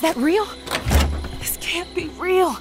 Is that real? This can't be real.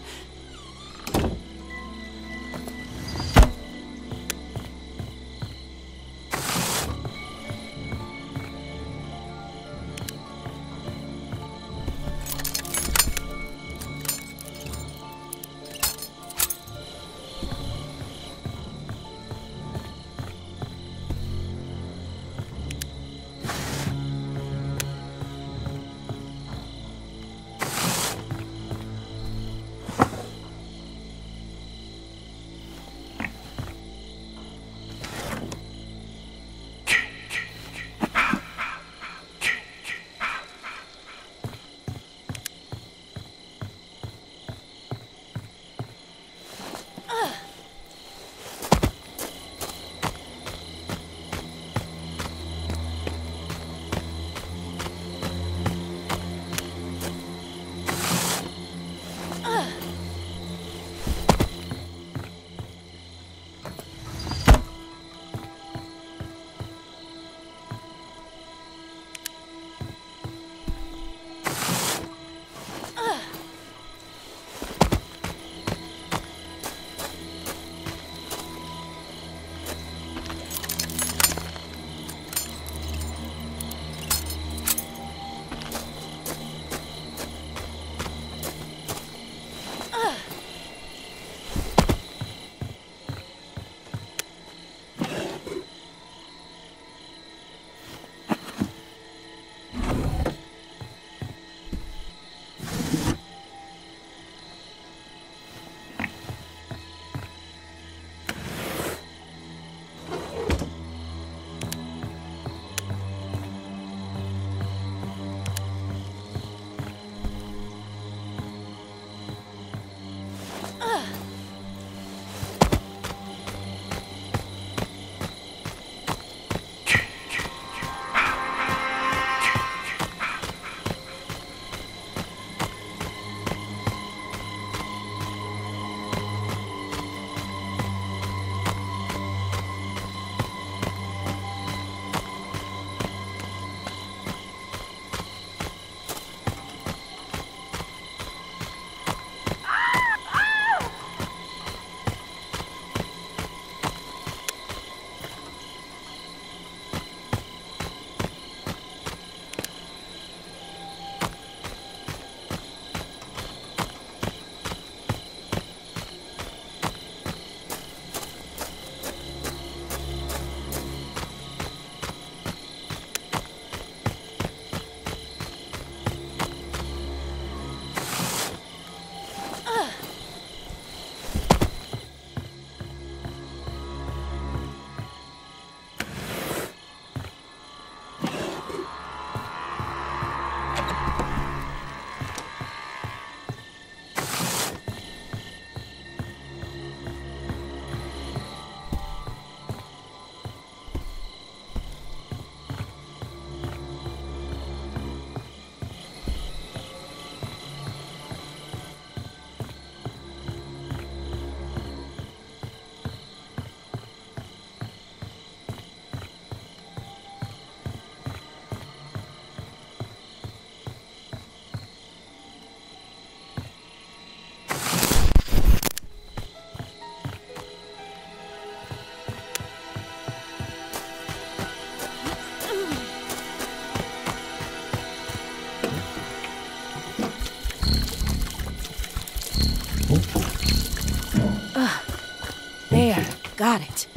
Got it.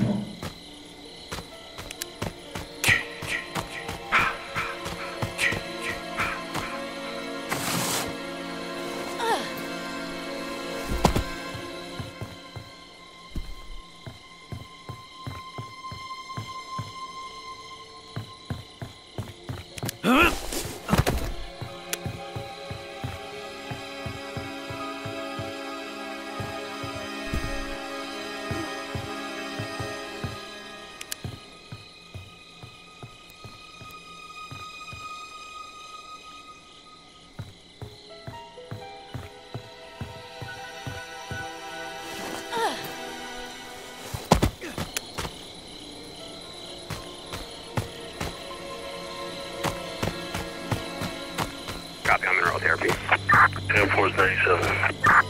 Huh? Air Force 97.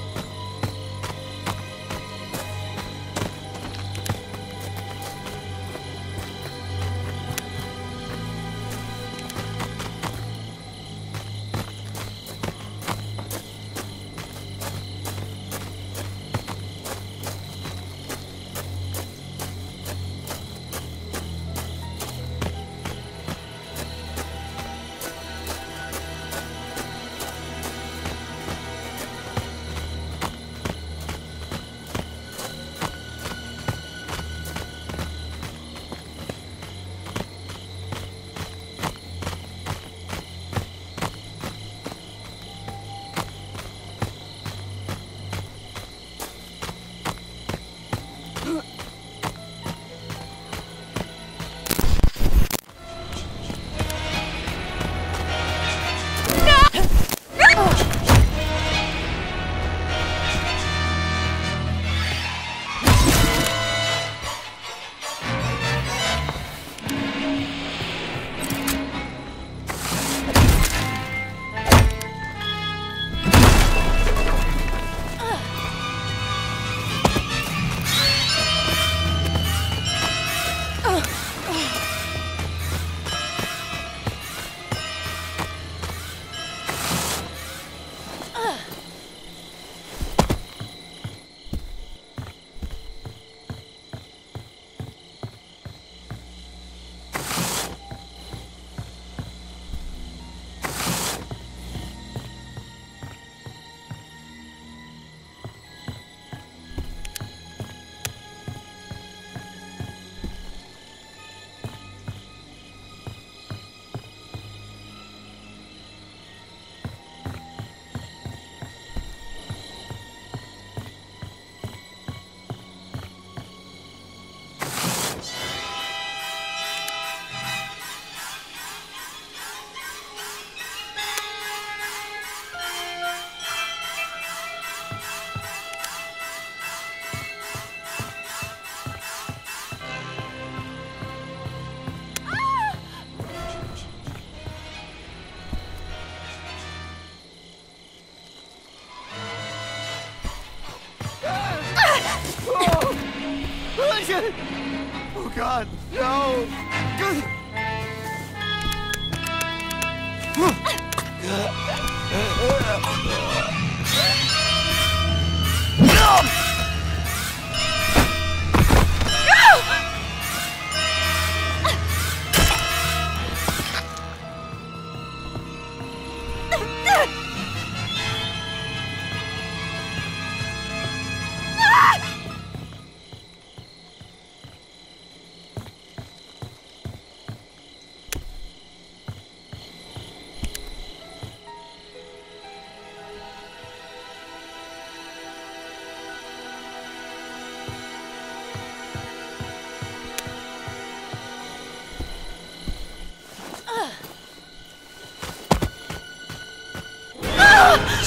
Oh God, no!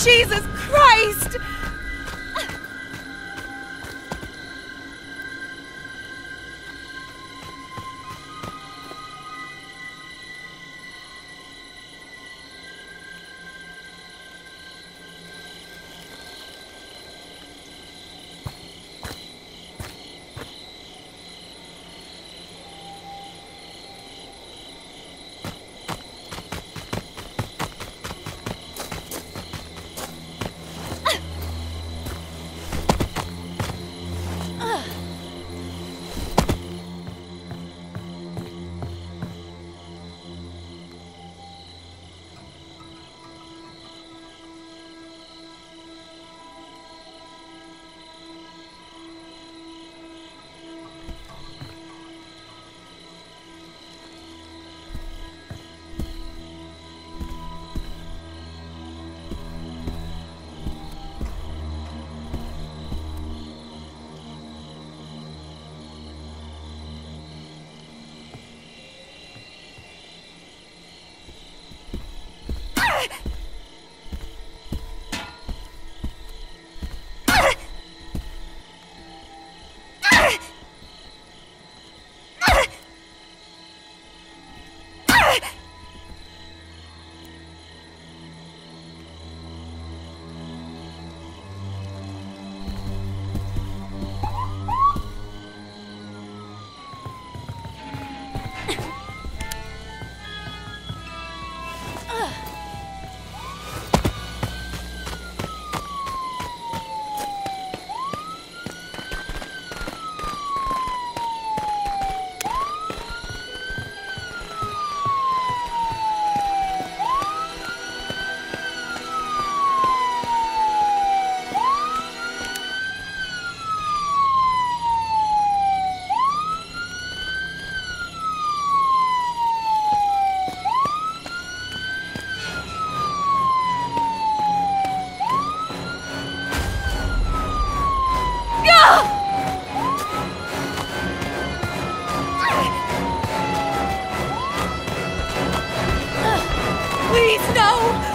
Jesus Why